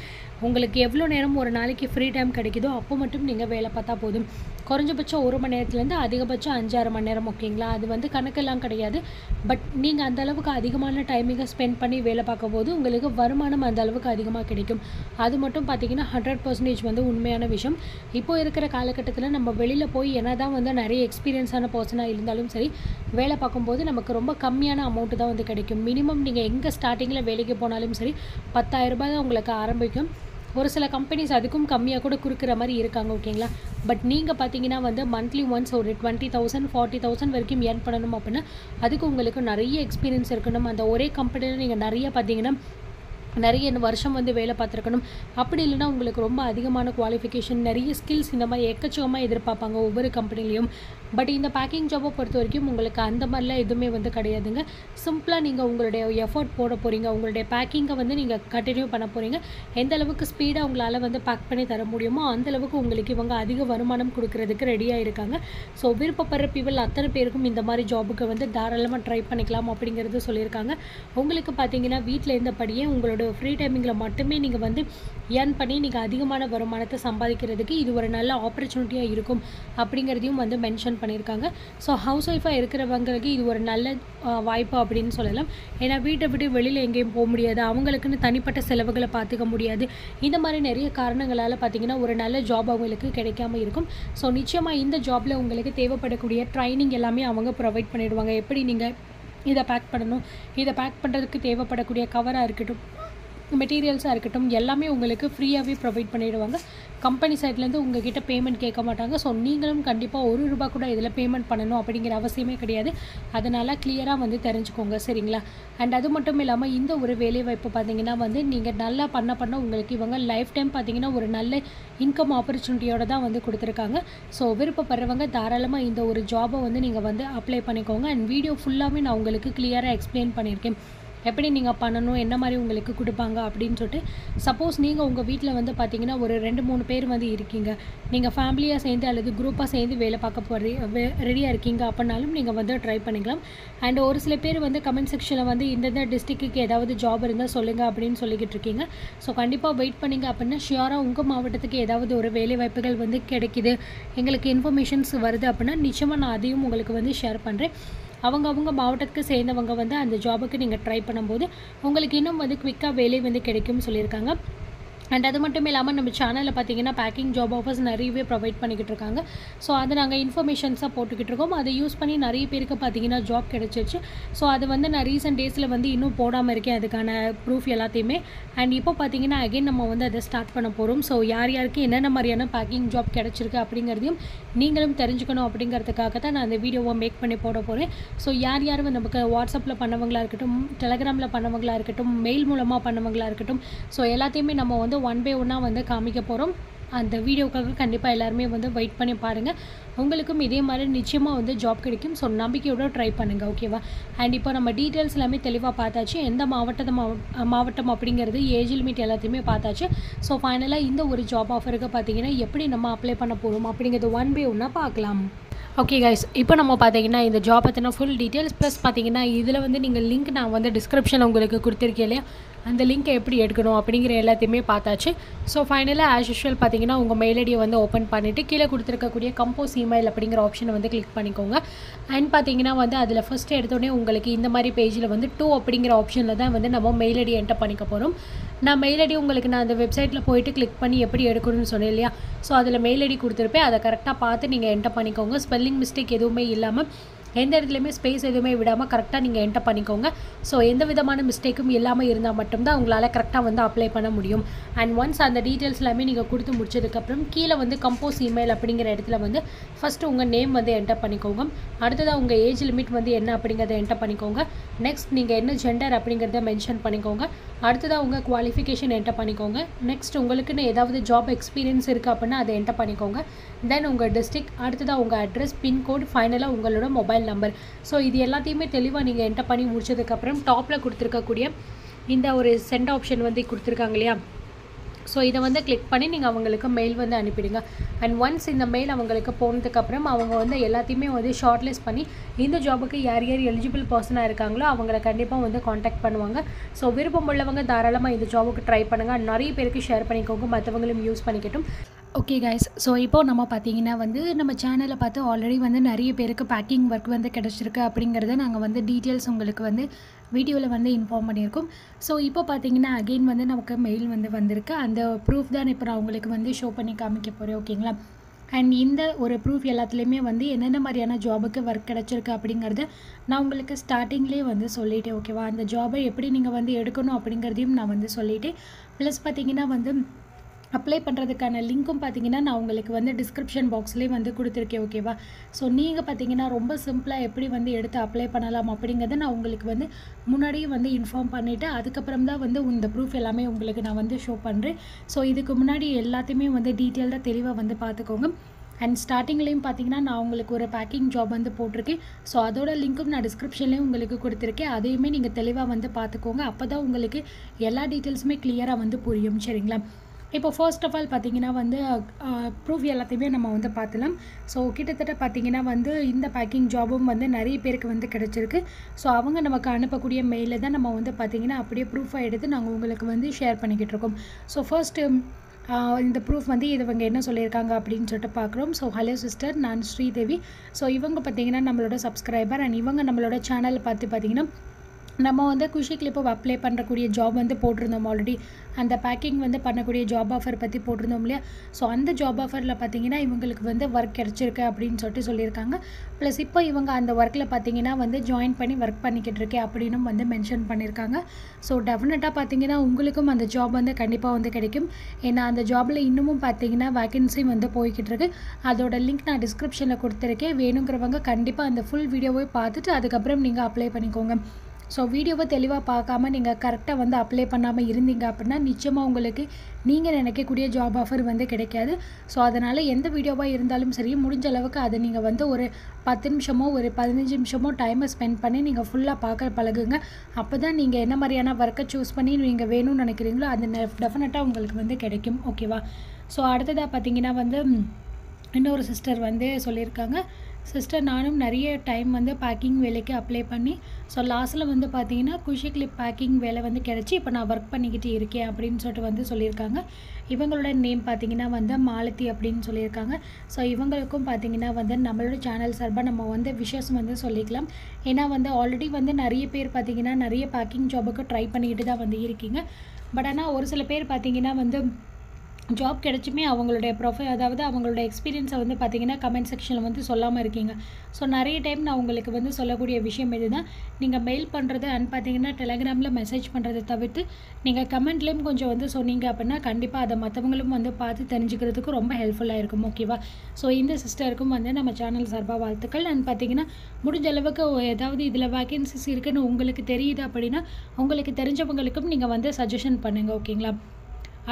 உங்களுக்கு எவ்வளோ நேரம் ஒரு நாளைக்கு ஃப்ரீ டைம் கிடைக்குதோ அப்போ மட்டும் நீங்கள் வேலை பார்த்தா போதும். குறைஞ்சபட்சம் ஒரு மணி நேரத்துலேருந்து அதிகபட்சம் அஞ்சாறு மணி நேரம் ஓகேங்களா? அது வந்து கணக்கெல்லாம் கிடையாது. பட் நீங்கள் அந்த அளவுக்கு அதிகமான டைமிங்கை ஸ்பெண்ட் பண்ணி வேலை பார்க்கும் போது உங்களுக்கு வருமானம் அந்த அளவுக்கு அதிகமாக கிடைக்கும். அது மட்டும் பார்த்திங்கன்னா ஹண்ட்ரட் பர்சன்டேஜ் வந்து உண்மையான விஷயம். இப்போ இருக்கிற காலகட்டத்தில் நம்ம வெளியில் போய் என்ன தான் வந்து நிறைய எக்ஸ்பீரியன்ஸான பர்சனாக இருந்தாலும் சரி வேலை பார்க்கும்போது நமக்கு ரொம்ப கம்மியான அமௌண்ட்டு தான் வந்து கிடைக்கும். மினிமம் நீங்கள் எங்கே ஸ்டார்டிங்கில் வேலைக்கு போனாலும் சரி பத்தாயிரரூபா தான் உங்களுக்கு ஆரம்பிக்கும். ஒரு சில கம்பெனிஸ் அதுக்கும் கம்மியாக கூட கொடுக்குற மாதிரி இருக்காங்க ஓகேங்களா? பட் நீங்கள் பார்த்தீங்கன்னா வந்து மந்த்லி ஒன்ஸ் ஒரு டுவெண்ட்டி தௌசண்ட் ஃபார்ட்டி தௌசண்ட் வரைக்கும் ஏர்ன் பண்ணணும் அப்படின்னா அதுக்கு உங்களுக்கு நிறைய எக்ஸ்பீரியன்ஸ் இருக்கணும். அந்த ஒரே கம்பெனியில் நீங்கள் நிறைய பார்த்தீங்கன்னா நிறைய வருஷம் வந்து வேலை பார்த்துருக்கணும். அப்படி இல்லைன்னா உங்களுக்கு ரொம்ப அதிகமான குவாலிஃபிகேஷன் நிறைய ஸ்கில்ஸ் இந்த மாதிரி எக்கச்சக்கமாக எதிர்பார்ப்பாங்க ஒவ்வொரு கம்பெனிலையும் பட் இந்த பேக்கிங் ஜாபை பொறுத்த வரைக்கும் உங்களுக்கு அந்த மாதிரிலாம் எதுவுமே வந்து கிடையாதுங்க. சிம்பிளாக நீங்கள் உங்களுடைய எஃபர்ட் போட போகிறீங்க உங்களுடைய பேக்கிங்கை வந்து நீங்கள் கண்டினியூ பண்ண போகிறீங்க எந்த அளவுக்கு ஸ்பீடாக உங்களால் வந்து பேக் பண்ணி தர முடியுமோ அந்த அளவுக்கு உங்களுக்கு இவங்க அதிக வருமானம் கொடுக்கறதுக்கு ரெடியாக இருக்காங்க. ஸோ விருப்பப்படுற பீப்பிள் அத்தனை பேருக்கும் இந்த மாதிரி ஜாபுக்கு வந்து தாராளமாக ட்ரை பண்ணிக்கலாம் அப்படிங்கிறது சொல்லியிருக்காங்க. உங்களுக்கு பார்த்தீங்கன்னா வீட்டில் இருந்தபடியே உங்களோட ஃப்ரீ டைமிங்கில் மட்டுமே நீங்கள் வந்து ஏர்ன் பண்ணி நீங்கள் அதிகமான வருமானத்தை சம்பாதிக்கிறதுக்கு இது ஒரு நல்ல ஆப்பர்ச்சுனிட்டியாக இருக்கும். அப்படிங்கிறதையும் வந்து மென்ஷன் பண்ணியிருக்காங்க. ஸோ ஹவுஸ் ஒய்ஃபாக இருக்கிறவங்களுக்கு இது ஒரு நல்ல வாய்ப்பு அப்படின்னு சொல்லலாம். ஏன்னா வீட்டை விட்டு வெளியில் எங்கேயும் போக முடியாது. அவங்களுக்குன்னு தனிப்பட்ட செலவுகளை பார்த்துக்க முடியாது. இந்த மாதிரி நிறைய காரணங்களால் பார்த்தீங்கன்னா ஒரு நல்ல ஜாப் அவங்களுக்கு கிடைக்காம இருக்கும். ஸோ நிச்சயமாக இந்த ஜாபில் உங்களுக்கு தேவைப்படக்கூடிய ட்ரைனிங் எல்லாமே அவங்க ப்ரொவைட் பண்ணிடுவாங்க. எப்படி நீங்கள் இதை பேக் பண்ணணும்? இதை பேக் பண்ணுறதுக்கு தேவைப்படக்கூடிய கவராக இருக்கட்டும் மெட்டீரியல்ஸாக இருக்கட்டும் எல்லாமே உங்களுக்கு ஃப்ரீயாகவே ப்ரொவைட் பண்ணிடுவாங்க. கம்பெனி சைட்லேருந்து உங்ககிட்ட பேமெண்ட் கேட்க மாட்டாங்க. ஸோ நீங்களும் கண்டிப்பாக ஒரு ரூபா கூட இதில் பேமெண்ட் பண்ணணும் அப்படிங்கிற அவசியமே கிடையாது. அதனால் கிளியராக வந்து தெரிஞ்சுக்கோங்க சரிங்களா? அண்ட் அது மட்டும் இல்லாமல் இந்த ஒரு வேலைவாய்ப்பு பார்த்தீங்கன்னா வந்து நீங்கள் நல்லா பண்ண பண்ண உங்களுக்கு இவங்க லைஃப் டைம் பார்த்தீங்கன்னா ஒரு நல்ல இன்கம் ஆப்பர்ச்சுனிட்டியோட தான் வந்து கொடுத்துருக்காங்க. ஸோ விருப்பப்படுறவங்க தாராளமாக இந்த ஒரு ஜாபை வந்து நீங்கள் வந்து அப்ளை பண்ணிக்கோங்க. அண்ட் வீடியோ ஃபுல்லாகவே நான் உங்களுக்கு கிளியராக எக்ஸ்பிளைன் பண்ணியிருக்கேன். எப்படி நீங்கள் பண்ணணும் என்ன மாதிரி உங்களுக்கு கொடுப்பாங்க அப்படின்னு சொல்லிட்டு சப்போஸ் நீங்கள் உங்கள் வீட்டில் வந்து பார்த்தீங்கன்னா ஒரு ரெண்டு மூணு பேர் வந்து இருக்கீங்க. நீங்கள் ஃபேமிலியாக சேர்ந்து அல்லது குரூப்பாக சேர்ந்து வேலை பார்க்க போகிற ரெடியாக இருக்கீங்க அப்படின்னாலும் நீங்கள் வந்து ட்ரை பண்ணிக்கலாம். அண்ட் ஒரு சில பேர் வந்து கமெண்ட் செக்ஷனில் வந்து இந்தந்த டிஸ்ட்ரிக்ட்டுக்கு ஏதாவது ஜாப் இருந்தால் சொல்லுங்கள் அப்படின்னு சொல்லிக்கிட்டு இருக்கீங்க. ஸோ கண்டிப்பாக வெயிட் பண்ணீங்க அப்படின்னா ஷியோராக உங்கள் மாவட்டத்துக்கு ஏதாவது ஒரு வேலை வாய்ப்புகள் வந்து கிடைக்குது. எங்களுக்கு இன்ஃபர்மேஷன்ஸ் வருது அப்படின்னா நிச்சயமாக நான் அதையும் உங்களுக்கு வந்து ஷேர் பண்ணுறேன் அவங்க அவங்க மாவட்டத்துக்கு சேர்ந்தவங்க வந்து அந்த ஜாபுக்கு நீங்கள் ட்ரை பண்ணும்போது உங்களுக்கு இன்னும் வந்து குவிக்காக வேலை வந்து கிடைக்கும்னு சொல்லியிருக்காங்க. அண்ட் அது மட்டும் இல்லாமல் நம்ம சேனலில் பார்த்தீங்கன்னா பேக்கிங் ஜாப் ஆஃபர்ஸ் நிறையவே ப்ரொவைட் பண்ணிக்கிட்டு இருக்காங்க. ஸோ அதை நாங்கள் இன்ஃபர்மேஷன்ஸாக போட்டுக்கிட்டு இருக்கோம். அதை யூஸ் பண்ணி நிறைய பேருக்கு பார்த்தீங்கன்னா ஜாப் கிடச்சிச்சு ஸோ அது வந்து நான் ரீசெண்ட் டேஸில் வந்து இன்னும் போடாமல் இருக்கேன். அதுக்கான ப்ரூஃப் எல்லாத்தையுமே. அண்ட் இப்போ பார்த்தீங்கன்னா அகைன் நம்ம வந்து அதை ஸ்டார்ட் பண்ண போகிறோம் ஸோ யார் யாருக்கு என்னென்ன மாதிரியான பேக்கிங் ஜாப் கிடச்சிருக்கு அப்படிங்கிறதையும் நீங்களும் தெரிஞ்சுக்கணும் அப்படிங்கிறதுக்காக தான் நான் அந்த வீடியோவை மேக் பண்ணி போட போகிறேன் ஸோ யார் யார் நமக்கு வாட்ஸ்அப்பில் பண்ணவங்களா இருக்கட்டும் டெலகிராமில் பண்ணவங்களா இருக்கட்டும் மெயில் மூலமாக பண்ணவங்களா இருக்கட்டும். ஸோ எல்லாத்தையுமே நம்ம வந்து ஒன் பை ஒன்னாக வந்து காமிக்க போகிறோம் அந்த வீடியோக்காக கண்டிப்பாக எல்லாருமே வந்து வெயிட் பண்ணி பாருங்கள் உங்களுக்கும் இதே மாதிரி நிச்சயமாக வந்து ஜாப் கிடைக்கும். ஸோ நம்பிக்கையோட ட்ரை பண்ணுங்கள் ஓகேவா அண்ட் இப்போ நம்ம டீட்டெயில்ஸ் எல்லாமே தெளிவாக பார்த்தாச்சு. எந்த மாவட்டத்தை மாவட்டம் அப்படிங்கிறது ஏஜ் லிமிட் எல்லாத்தையுமே பார்த்தாச்சு. ஸோ ஃபைனலாக இந்த ஒரு ஜாப் ஆஃபருக்கு பார்த்தீங்கன்னா எப்படி நம்ம அப்ளை பண்ண போகிறோம் அப்படிங்கிறது ஒன் பை ஒன்னாக பார்க்கலாம். ஓகே கைஸ் இப்போ நம்ம பார்த்தீங்கன்னா இந்த ஜாப் பற்றின ஃபுல் டீட்டெயில்ஸ் ப்ளஸ் பார்த்தீங்கன்னா இதில் வந்து நீங்கள் லிங்க் நான் வந்து டிஸ்கிரிப்ஷனில் உங்களுக்கு கொடுத்துருக்கேன் இல்லையா? அந்த லிங்க்கை எப்படி எடுக்கணும் அப்படிங்கிற எல்லாத்தையுமே பார்த்தாச்சு. ஸோ ஃபைனலாக ஆஸ் யூஷுவல் பார்த்தீங்கன்னா உங்கள் மெயில் ஐடியை வந்து ஓப்பன் பண்ணிவிட்டு கீழே கொடுத்துருக்கக்கூடிய கம்போஸ் இமெயில் அப்படிங்கிற ஆப்ஷனை வந்து கிளிக் பண்ணிக்கோங்க. அண்ட் பார்த்தீங்கன்னா வந்து அதில் ஃபஸ்ட்டு எடுத்தோடனே உங்களுக்கு இந்த மாதிரி பேஜில் வந்து டூ அப்படிங்கிற ஆப்ஷனில் தான் வந்து நம்ம மெயில் ஐடி என்டர் பண்ணிக்க போகிறோம் நான் மெயில் ஐடி உங்களுக்கு நான் அந்த வெப்சைட்டில் போயிட்டு கிளிக் பண்ணி எப்படி எடுக்கணும்னு சொன்னேன் இல்லையா? ஸோ அதில் மெயில் ஐடி கொடுத்துருப்பேன். அதை கரெக்டாக பார்த்து நீங்கள் என்டர் பண்ணிக்கோங்க. ஸ்பெல்லிங் மிஸ்டேக் எதுவுமே இல்லாமல் எந்த இடத்துலையுமே ஸ்பேஸ் எதுவுமே விடாமல் கரெக்டாக நீங்கள் என்டர் பண்ணிக்கோங்க. ஸோ எந்த விதமான மிஸ்டேக்கும் இல்லாமல் இருந்தால் மட்டும்தான் உங்களால் கரெக்டாக வந்து அப்ளை பண்ண முடியும். அண்ட் ஒன்ஸ் அந்த டீட்டெயில்ஸ் எல்லாமே நீங்கள் கொடுத்து முடிச்சதுக்கப்புறம் கீழே வந்து கம்போஸ் இமெயில் அப்படிங்கிற இடத்துல வந்து ஃபஸ்ட்டு உங்கள் நேம் வந்து என்டர் பண்ணிக்கோங்க. அடுத்ததாக உங்கள் ஏஜ் லிமிட் வந்து என்ன அப்படிங்கிறத என்டர் பண்ணிக்கோங்க. நெக்ஸ்ட் நீங்கள் என்ன ஜெண்டர் அப்படிங்கிறத மென்ஷன் பண்ணிக்கோங்க. அடுத்ததாக உங்கள் குவாலிஃபிகேஷன் என்டர் பண்ணிக்கோங்க. நெக்ஸ்ட் உங்களுக்குன்னு ஏதாவது ஜாப் எக்ஸ்பீரியன்ஸ் இருக்குது அப்படின்னா அதை என்டர் பண்ணிக்கோங்க. தென் உங்கள் டிஸ்ட்ரிக் அடுத்ததாக உங்கள் அட்ரஸ் பின்கோட் ஃபைனலாக உங்களோட மொபைல் நம்பர் ஸோ இது எல்லாத்தையுமே தெளிவாக நீங்கள் என்டர் பண்ணி முடிச்சதுக்கப்புறம் டாப்பில் கொடுத்துருக்கக்கூடிய இந்த ஒரு சென்ட் ஆப்ஷன் வந்து கொடுத்துருக்காங்க இல்லையா? ஸோ இதை வந்து கிளிக் பண்ணி நீங்கள் அவங்களுக்கு மெயில் வந்து அனுப்பிடுங்க. அண்ட் ஒன்ஸ் இந்த மெயில் அவங்களுக்கு போனதுக்கப்புறம் அவங்க வந்து எல்லாத்தையுமே வந்து ஷார்ட்லிஸ்ட் பண்ணி இந்த ஜாபுக்கு யார் யார் எலிஜிபிள் பர்சனாக இருக்காங்களோ அவங்கள கண்டிப்பாக வந்து காண்டாக்ட் பண்ணுவாங்க. ஸோ விருப்பம் உள்ளவங்க தாராளமாக இந்த ஜாபுக்கு ட்ரை பண்ணுங்கள் நிறைய பேருக்கு ஷேர் பண்ணிக்கோங்க. மற்றவங்களும் யூஸ் பண்ணிக்கட்டும். ஓகே கைஸ் ஸோ இப்போது நம்ம பார்த்தீங்கன்னா வந்து நம்ம சேனலை பார்த்து ஆல்ரெடி வந்து நிறைய பேருக்கு பேக்கிங் ஒர்க் வந்து கிடச்சிருக்கு அப்படிங்கிறத நாங்கள் வந்து டீட்டெயில்ஸ் உங்களுக்கு வந்து வீடியோவில் வந்து இன்ஃபார்ம் பண்ணியிருக்கோம். ஸோ இப்போ பார்த்தீங்கன்னா அகெயின் வந்து நமக்கு மெயில் வந்து வந்திருக்கு. அந்த ப்ரூஃப் தான் இப்போ நான் உங்களுக்கு வந்து ஷோ பண்ணி காமிக்க போகிறேன் ஓகேங்களா அண்ட் இந்த ஒரு ப்ரூஃப் எல்லாத்துலேயுமே வந்து என்னென்ன மாதிரியான ஜாபுக்கு ஒர்க் கிடச்சிருக்கு அப்படிங்கிறத நான் உங்களுக்கு ஸ்டார்டிங்லேயே வந்து சொல்லிட்டேன் ஓகேவா அந்த ஜாபை எப்படி நீங்கள் வந்து எடுக்கணும் அப்படிங்கிறதையும் நான் வந்து சொல்லிட்டேன். ப்ளஸ் பார்த்தீங்கன்னா வந்து அப்ளை பண்ணுறதுக்கான லிங்க்கும் பார்த்தீங்கன்னா நான் உங்களுக்கு வந்து டிஸ்கிரிப்ஷன் பாக்ஸ்லேயே வந்து கொடுத்துருக்கேன் ஓகேவா ஸோ நீங்கள் பார்த்தீங்கன்னா ரொம்ப சிம்பிளாக எப்படி வந்து எடுத்து அப்ளை பண்ணலாம் அப்படிங்கிறத நான் உங்களுக்கு வந்து முன்னாடியே வந்து இன்ஃபார்ம் பண்ணிவிட்டு அதுக்கப்புறம் தான் வந்து இந்த ப்ரூஃப் எல்லாமே உங்களுக்கு நான் வந்து ஷோ பண்ணுறேன் ஸோ இதுக்கு முன்னாடி எல்லாத்தையுமே வந்து டீட்டெயில்டாக தெளிவாக வந்து பார்த்துக்கோங்க அண்ட் ஸ்டார்டிங்லேயும் பார்த்தீங்கன்னா நான் உங்களுக்கு ஒரு பேக்கிங் ஜாப் வந்து போட்டிருக்கேன். ஸோ அதோட லிங்க்கும் நான் டிஸ்கிரிப்ஷன்லேயும் உங்களுக்கு கொடுத்துருக்கேன். அதையுமே நீங்கள் தெளிவாக வந்து பார்த்துக்கோங்க அப்போ தான் உங்களுக்கு எல்லா டீட்டெயில்ஸுமே கிளியராக வந்து புரியும் சரிங்களா? இப்போ ஃபர்ஸ்ட் ஆஃப் ஆல் பார்த்தீங்கன்னா வந்து ப்ரூஃப் எல்லாத்தையுமே நம்ம வந்து பார்த்துலாம். ஸோ கிட்டத்தட்ட பார்த்தீங்கன்னா வந்து இந்த பேக்கிங் ஜாபும் வந்து நிறைய பேருக்கு வந்து கிடச்சிருக்கு. ஸோ அவங்க நமக்கு அனுப்பக்கூடிய மெயிலில் தான் நம்ம வந்து பார்த்தீங்கன்னா அப்படியே ப்ரூஃபாக எடுத்து நாங்கள் உங்களுக்கு வந்து ஷேர் பண்ணிக்கிட்டு இருக்கோம். ஸோ ஃபர்ஸ்ட்டு இந்த ப்ரூஃப் வந்து இவங்க என்ன சொல்லியிருக்காங்க அப்படின்னு சொல்லிட்டு பார்க்குறோம். ஸோ ஹலோ சிஸ்டர் நான் ஸ்ரீதேவி. ஸோ இவங்க பார்த்தீங்கன்னா நம்மளோட சப்ஸ்கிரைபர் அண்ட் இவங்க நம்மளோட சேனல் பார்த்து பார்த்தீங்கன்னா நம்ம வந்து குஷி கிளிப்பப் அப்ளை பண்ணுறக்கூடிய ஜாப் வந்து போட்டிருந்தோம் ஆல்ரெடி அந்த பேக்கிங் வந்து பண்ணக்கூடிய ஜாப் ஆஃபர் பற்றி போட்டிருந்தோம் இல்லையா? ஸோ அந்த ஜாப் ஆஃபரில் பார்த்தீங்கன்னா இவங்களுக்கு வந்து ஒர்க் கிடச்சிருக்கு அப்படின்னு சொல்லிட்டு சொல்லியிருக்காங்க. ப்ளஸ் இப்போ இவங்க அந்த ஒர்க்கில் பார்த்தீங்கன்னா வந்து ஜாயின் பண்ணி ஒர்க் பண்ணிக்கிட்டு இருக்கேன் அப்படின்னு வந்து மென்ஷன் பண்ணியிருக்காங்க. ஸோ டெஃபினட்டாக பார்த்தீங்கன்னா உங்களுக்கும் அந்த ஜாப் வந்து கண்டிப்பாக வந்து கிடைக்கும். ஏன்னா அந்த ஜாபில் இன்னமும் பார்த்தீங்கன்னா வேகன்சி வந்து போய்கிட்டு இருக்கு. அதோட லிங்க் நான் டிஸ்கிரிப்ஷனில் கொடுத்துருக்கேன். வேணுங்கிறவங்க கண்டிப்பாக அந்த ஃபுல் வீடியோவை பார்த்துட்டு அதுக்கப்புறம் நீங்கள் அப்ளை பண்ணிக்கோங்க. ஸோ வீடியோவை தெளிவாக பார்க்காம நீங்கள் கரெக்டாக வந்து அப்ளை பண்ணாமல் இருந்தீங்க அப்படின்னா நிச்சயமாக உங்களுக்கு நீங்கள் நினைக்கக்கூடிய ஜாப் ஆஃபர் வந்து கிடைக்காது. ஸோ அதனால் எந்த வீடியோவாக இருந்தாலும் சரி முடிஞ்ச அளவுக்கு அதை நீங்கள் வந்து ஒரு பத்து நிமிஷமோ ஒரு பதினஞ்சு நிமிஷமோ டைமை ஸ்பெண்ட் பண்ணி நீங்கள் ஃபுல்லாக பார்க்க பழகுங்க. அப்போ தான் நீங்கள் என்ன மாதிரியான ஒர்க்கை சூஸ் பண்ணி நீங்கள் வேணும்னு நினைக்கிறீங்களோ அது டெஃபினட்டாக உங்களுக்கு வந்து கிடைக்கும். ஓகேவா ஸோ அடுத்ததாக பார்த்தீங்கன்னா வந்து இன்னொரு சிஸ்டர் வந்து சொல்லியிருக்காங்க. சிஸ்டர் நானும் நிறைய டைம் வந்து பேக்கிங் வேலைக்கு அப்ளை பண்ணி ஸோ லாஸ்ட்டில் வந்து பார்த்தீங்கன்னா குஷி கிளிப் பேக்கிங் வேலை வந்து கிடச்சி இப்போ நான் ஒர்க் பண்ணிக்கிட்டு இருக்கேன் அப்படின்னு சொல்லிட்டு வந்து சொல்லியிருக்காங்க. இவங்களோட நேம் பார்த்தீங்கன்னா வந்து மாலதி அப்படின்னு சொல்லியிருக்காங்க. ஸோ இவங்களுக்கும் பார்த்தீங்கன்னா வந்து நம்மளோட சேனல் சார்பாக நம்ம வந்து விஷஸ் வந்து சொல்லிக்கலாம். ஏன்னா வந்து ஆல்ரெடி வந்து நிறைய பேர் பார்த்தீங்கன்னா நிறைய பேக்கிங் ஜாபுக்கு ட்ரை பண்ணிக்கிட்டு தான் வந்து இருக்கீங்க. பட் ஆனால் ஒரு சில பேர் பார்த்தீங்கன்னா வந்து ஜாப் கிடச்சுமே அவங்களுடைய ப்ரொஃபை அதாவது அவங்களோட எக்ஸ்பீரியன்ஸை வந்து பார்த்தீங்கன்னா கமெண்ட் செக்ஷனில் வந்து சொல்லாமல் இருக்கீங்க. ஸோ நிறைய டைம் நான் உங்களுக்கு வந்து சொல்லக்கூடிய விஷயம் இதுதான் நீங்கள் மெயில் பண்ணுறது அண்ட் பார்த்தீங்கன்னா டெலகிராமில் மெசேஜ் பண்ணுறதை தவிர்த்து நீங்கள் கமெண்ட்லேயும் கொஞ்சம் வந்து சொன்னீங்க அப்படின்னா கண்டிப்பாக அதை மற்றவங்களும் வந்து பார்த்து தெரிஞ்சுக்கிறதுக்கு ரொம்ப ஹெல்ப்ஃபுல்லாக இருக்கும் ஓகேவா ஸோ இந்த சிஸ்டருக்கும் வந்து நம்ம சேனல் சார்பாக வாழ்த்துக்கள். அண்ட் பார்த்தீங்கன்னா முடிஞ்ச அளவுக்கு ஏதாவது இதில் வேகன்சிஸ் இருக்குன்னு உங்களுக்கு தெரியுது அப்படின்னா உங்களுக்கு தெரிஞ்சவங்களுக்கும் நீங்கள் வந்து சஜஷன் பண்ணுங்கள் ஓகேங்களா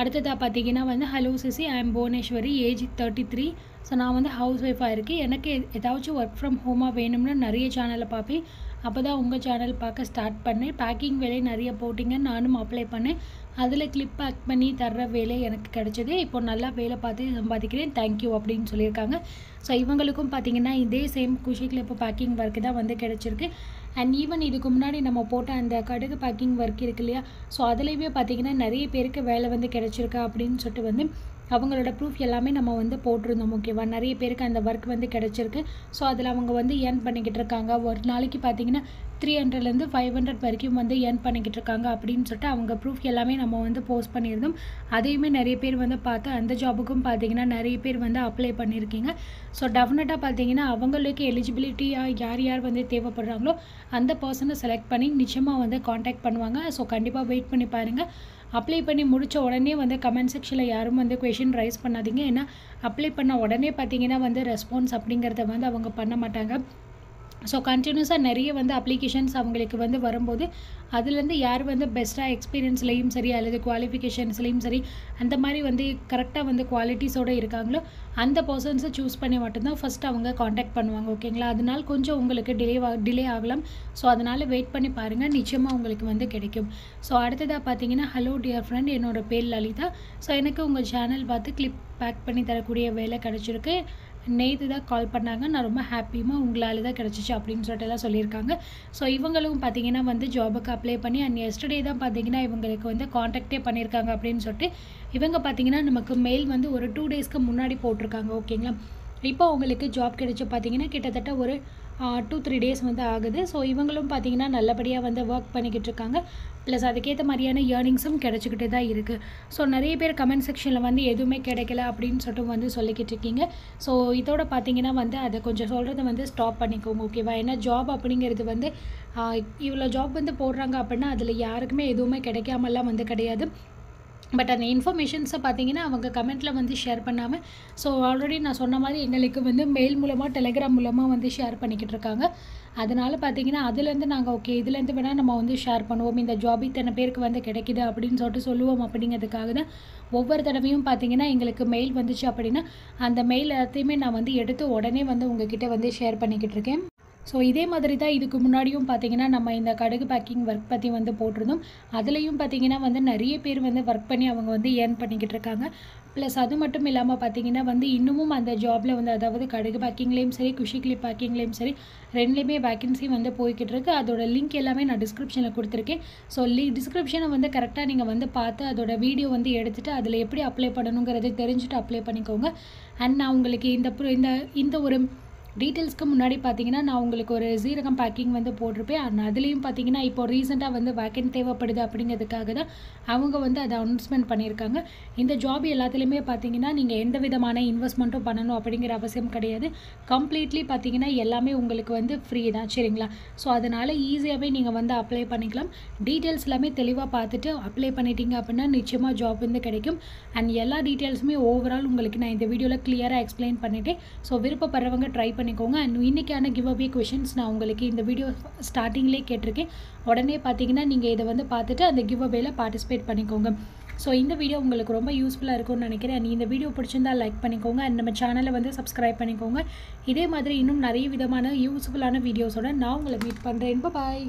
அடுத்ததாக பார்த்தீங்கன்னா வந்து hello CC I am Bhuvaneswari age thirty three so நான் வந்து ஹவுஸ் ஒய்ஃபாக இருக்கேன். எனக்கு ஏதாச்சும் ஒர்க் ஃப்ரம் ஹோமாக வேணும்னா நிறைய சேனலை பார்ப்பேன். அப்போ தான் உங்கள் சேனல் பார்க்க ஸ்டார்ட் பண்ணேன். பேக்கிங் வேலை நிறைய போட்டிங்க நானும் அப்ளை பண்ணேன். அதில் கிளிப் பேக் பண்ணி தர்ற வேலை எனக்கு கிடச்சிது. இப்போ நல்லா வேலை பார்த்து சம்பாதிக்கிறேன். தேங்க்யூ அப்படின்னு சொல்லியிருக்காங்க. ஸோ இவங்களுக்கும் பார்த்தீங்கன்னா இதே சேம் குஷி இப்போ பேக்கிங் ஒர்க்கு தான் வந்து கிடச்சிருக்கு. அண்ட் ஈவன் இதுக்கு முன்னாடி நம்ம போட்ட அந்த கடுகு பேக்கிங் ஒர்க் இருக்கு இல்லையா? ஸோ அதுலேயுமே பார்த்தீங்கன்னா நிறைய பேருக்கு வேலை வந்து கிடச்சிருக்கா அப்படின்னு சொல்லிட்டு வந்து அவங்களோட ப்ரூஃப் எல்லாமே நம்ம வந்து போட்டிருந்தோம் ஓகேவா நிறைய பேருக்கு அந்த ஒர்க் வந்து கிடச்சிருக்கு. ஸோ அதில் அவங்க வந்து ஏர்ன் பண்ணிக்கிட்டு இருக்காங்க. ஒரு நாளைக்கு பார்த்தீங்கன்னா த்ரீ ஹண்ட்ரட்லேருந்து ஃபைவ் ஹண்ட்ரட் வரைக்கும் வந்து ஏர்ன் பண்ணிக்கிட்டு இருக்காங்க அப்படின்னு சொல்லிட்டு அவங்க ப்ரூஃப் எல்லாமே நம்ம வந்து போஸ்ட் பண்ணியிருந்தோம். அதையுமே நிறைய பேர் வந்து பார்த்து அந்த ஜாபுக்கும் பார்த்தீங்கன்னா நிறைய பேர் வந்து அப்ளை பண்ணியிருக்கீங்க. ஸோ டெஃபினட்டாக பார்த்தீங்கன்னா அவங்களுக்கு எலிஜிபிலிட்டியாக யார் யார் வந்து தேவைப்படுறாங்களோ அந்த பர்சனை செலக்ட் பண்ணி நிச்சயமாக வந்து காண்டாக்ட் பண்ணுவாங்க. ஸோ கண்டிப்பாக வெயிட் பண்ணி பாருங்கள் அப்ளை பண்ணி முடித்த உடனே வந்து கமெண்ட் செக்ஷனில் யாரும் வந்து கொஷின் ரைஸ் பண்ணாதீங்க. ஏன்னா அப்ளை பண்ண உடனே பார்த்தீங்கன்னா வந்து ரெஸ்பான்ஸ் அப்படிங்கிறத வந்து அவங்க பண்ண மாட்டாங்க. ஸோ கண்டினியூஸாக நிறைய வந்து அப்ளிகேஷன்ஸ் அவங்களுக்கு வந்து வரும்போது அதுலேருந்து யார் வந்து பெஸ்ட்டாக எக்ஸ்பீரியன்ஸ்லேயும் சரி அல்லது குவாலிஃபிகேஷன்ஸ்லேயும் சரி அந்த மாதிரி வந்து கரெக்டாக வந்து குவாலிட்டிஸோடு இருக்காங்களோ அந்த பர்சன்ஸை சூஸ் பண்ணி மட்டும்தான் ஃபஸ்ட் அவங்க காண்டாக்ட் பண்ணுவாங்க ஓகேங்களா அதனால் கொஞ்சம் உங்களுக்கு டிலே டிலே ஆகலாம். ஸோ அதனால் வெயிட் பண்ணி பாருங்கள் நிச்சயமாக உங்களுக்கு வந்து கிடைக்கும். ஸோ அடுத்ததாக பார்த்தீங்கன்னா ஹலோ டியர் ஃப்ரெண்ட் என்னோடய பேர் லலிதா. ஸோ எனக்கு உங்கள் சேனல் பார்த்து கிளிப் பேக் பண்ணி தரக்கூடிய வேலை கிடச்சிருக்கு. நேற்று தான் கால் பண்ணாங்க. நான் ரொம்ப ஹாப்பியுமா உங்களால் தான் கிடச்சிச்சு அப்படின்னு சொல்லிட்டு எல்லாம் சொல்லியிருக்காங்க. ஸோ இவங்களும் பார்த்தீங்கன்னா வந்து ஜாபுக்கு அப்ளை பண்ணி அண்ட் எஸ்டர்டே தான் பார்த்தீங்கன்னா இவங்களுக்கு வந்து காண்டாக்டே பண்ணியிருக்காங்க அப்படின்னு சொல்லிட்டு இவங்க பார்த்தீங்கன்னா நமக்கு மெயில் வந்து ஒரு டூ டேஸ்க்கு முன்னாடி போட்டிருக்காங்க. ஓகேங்களா இப்போ உங்களுக்கு ஜாப் கிடைச்சி பார்த்தீங்கன்னா கிட்டத்தட்ட ஒரு டூ த்ரீ டேஸ் வந்து ஆகுது. ஸோ இவங்களும் பார்த்தீங்கன்னா நல்லபடியாக வந்து ஒர்க் பண்ணிக்கிட்டு இருக்காங்க. ப்ளஸ் அதுக்கேற்ற மாதிரியான ஏர்னிங்ஸும் கிடச்சிக்கிட்டு தான் இருக்குது ஸோ நிறைய பேர் கமெண்ட் செக்ஷனில் வந்து எதுவுமே கிடைக்கல அப்படின்னு சொல்லிட்டு வந்து சொல்லிக்கிட்டு இருக்கீங்க. ஸோ இதோட பார்த்தீங்கன்னா வந்து அதை கொஞ்சம் சொல்கிறத வந்து ஸ்டாப் பண்ணிக்கோங்க ஓகேவா ஏன்னா ஜாப் அப்படிங்கிறது வந்து இவ்வளோ ஜாப் வந்து போடுறாங்க அப்படின்னா அதில் யாருக்குமே எதுவுமே கிடைக்காமலாம் வந்து கிடையாது. பட் அந்த இன்ஃபர்மேஷன்ஸை பார்த்தீங்கன்னா அவங்க கமெண்ட்டில் வந்து ஷேர் பண்ணாமல் ஸோ ஆல்ரெடி நான் சொன்ன மாதிரி எங்களுக்கு வந்து மெயில் மூலமாக டெலிகிராம் மூலமாக வந்து ஷேர் பண்ணிக்கிட்டு இருக்காங்க. அதனால் பார்த்தீங்கன்னா அதுலேருந்து நாங்கள் ஓகே இதுலேருந்து வேணால் நம்ம வந்து ஷேர் பண்ணுவோம். இந்த ஜாப் இத்தனை பேருக்கு வந்து கிடைக்குது அப்படின்னு சொல்லிட்டு சொல்லுவோம் அப்படிங்கிறதுக்காக தான் ஒவ்வொரு தடவையும் பார்த்தீங்கன்னா எங்களுக்கு மெயில் வந்துச்சு அப்படின்னா அந்த மெயில் எல்லாத்தையுமே நான் வந்து எடுத்து உடனே வந்து உங்ககிட்ட வந்து ஷேர் பண்ணிக்கிட்டு இருக்கேன். ஸோ இதே மாதிரி தான் இதுக்கு முன்னாடியும் பார்த்தீங்கன்னா நம்ம இந்த கடுகு பேக்கிங் ஒர்க் பற்றி வந்து போட்டிருந்தோம். அதுலேயும் பார்த்தீங்கன்னா வந்து நிறைய பேர் வந்து ஒர்க் பண்ணி அவங்க வந்து ஏர்ன் பண்ணிக்கிட்டு இருக்காங்க. ப்ளஸ் அது மட்டும் இல்லாமல் பார்த்தீங்கன்னா வந்து இன்னமும் அந்த ஜாபில் வந்து அதாவது கடுகு பேக்கிங்லேயும் சரி குஷி கிளிப் பேக்கிங்லேயும் சரி ரெண்டுலேயுமே வேக்கன்சி வந்து போய்கிட்டு இருக்குது அதோட லிங்க் எல்லாமே நான் டிஸ்கிரிப்ஷனில் கொடுத்துருக்கேன். ஸோ லி டிஸ்கிரிப்ஷனை வந்து கரெக்டாக நீங்கள் வந்து பார்த்து அதோட வீடியோ வந்து எடுத்துகிட்டு அதில் எப்படி அப்ளை பண்ணணுங்கிறத தெரிஞ்சுட்டு அப்ளை பண்ணிக்கோங்க. அண்ட் நான் உங்களுக்கு இந்த இந்த இந்த ஒரு டீட்டெயில்ஸ்க்கு முன்னாடி பார்த்தீங்கன்னா நான் உங்களுக்கு ஒரு சீரகம் பேக்கிங் வந்து போட்டிருப்பேன். அண்ட் அதுலேயும் பார்த்தீங்கன்னா இப்போ ரீசெண்டாக வந்து வேக்கன் தேவைப்படுது அப்படிங்கிறதுக்காக தான் அவங்க வந்து அதை அனௌன்ஸ்மெண்ட் பண்ணியிருக்காங்க. இந்த ஜாப் எல்லாத்துலேயுமே பார்த்தீங்கன்னா நீங்கள் எந்த விதமான இன்வெஸ்ட்மெண்ட்டும் பண்ணணும் அப்படிங்கிற அவசியம் கிடையாது. கம்ப்ளீட்லி பார்த்தீங்கன்னா எல்லாமே உங்களுக்கு வந்து ஃப்ரீ தான் சரிங்களா? ஸோ அதனால் ஈஸியாகவே நீங்கள் வந்து அப்ளை பண்ணிக்கலாம். டீட்டெயில்ஸ் எல்லாமே தெளிவாக பார்த்துட்டு அப்ளை பண்ணிட்டீங்க அப்படின்னா நிச்சயமாக ஜாப் வந்து கிடைக்கும். அண்ட் எல்லா டீட்டெயில்ஸுமே ஓவரால் உங்களுக்கு நான் இந்த வீடியோவில் கிளியராக எக்ஸ்பிளைன் பண்ணிவிட்டேன் ஸோ விருப்பப்படுறவங்க ட்ரை பண்ணி பண்ணிக்கோங்க. அண்ட் இன்றைக்கான கிவ் அவே கொஷின்ஸ் நான் உங்களுக்கு இந்த வீடியோ ஸ்டார்டிங்லேயே கேட்டிருக்கேன். உடனே பார்த்தீங்கன்னா நீங்கள் இதை வந்து பார்த்துட்டு அந்த கிவ் அவேல பார்ட்டிசிபேட் பண்ணிக்கோங்க. ஸோ இந்த வீடியோ உங்களுக்கு ரொம்ப யூஸ்ஃபுல்லாக இருக்கும்னு நினைக்கிறேன். அண்ட் இந்த வீடியோ பிடிச்சிருந்தா லைக் பண்ணிக்கோங்க. அண்ட் நம்ம சேனலை வந்து சப்ஸ்கிரைப் பண்ணிக்கோங்க. இதே மாதிரி இன்னும் நிறைய விதமான யூஸ்ஃபுல்லான வீடியோஸோட நான் உங்களை மீட் பண்ணுறேன் பாய்